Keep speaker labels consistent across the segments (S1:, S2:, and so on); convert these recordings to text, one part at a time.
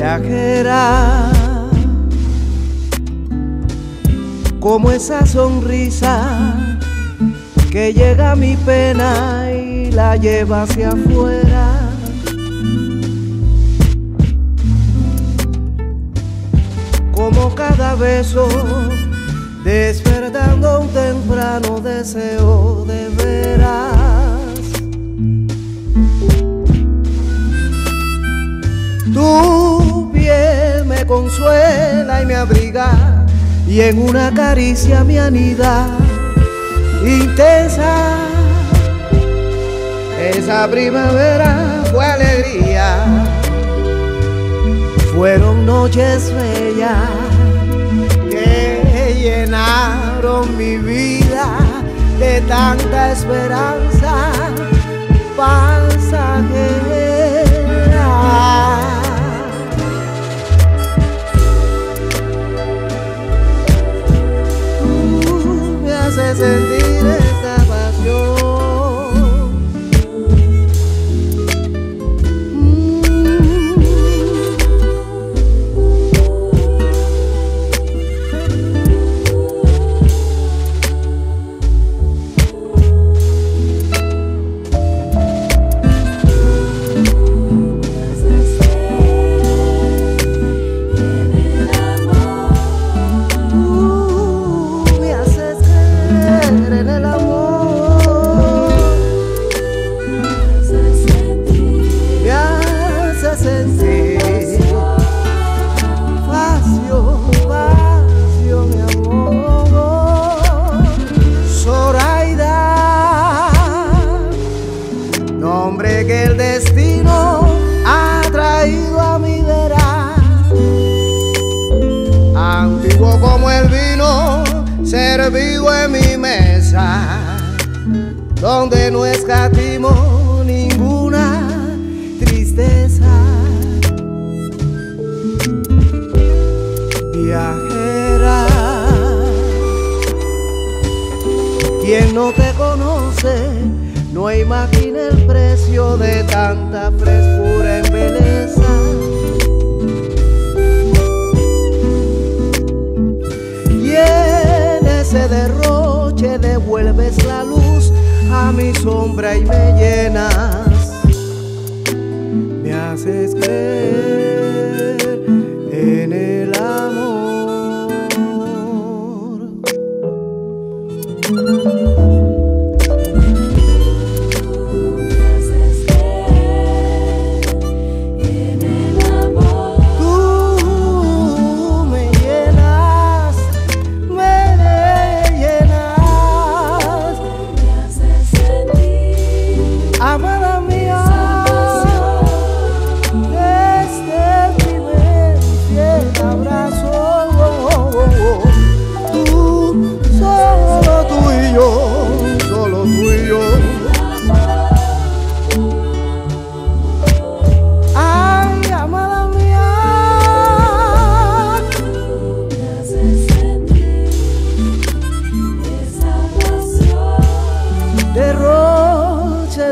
S1: viajera, como esa sonrisa que llega a mi pena y la lleva hacia afuera. Como cada beso, despertando un temprano deseo de veras. Tu piel me consuela y me abriga y en una caricia me anida intensa. Esa primavera fue alegría, fueron noches bellas que llenaron mi vida de tanta esperanza pasajera. Me donde no escatimo ninguna tristeza. Viajera, quien no te conoce no imagina el precio de tanta frescura en belleza. Mi sombra y me llenas, me haces creer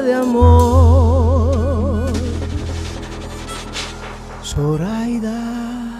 S1: de amor. Zoraida.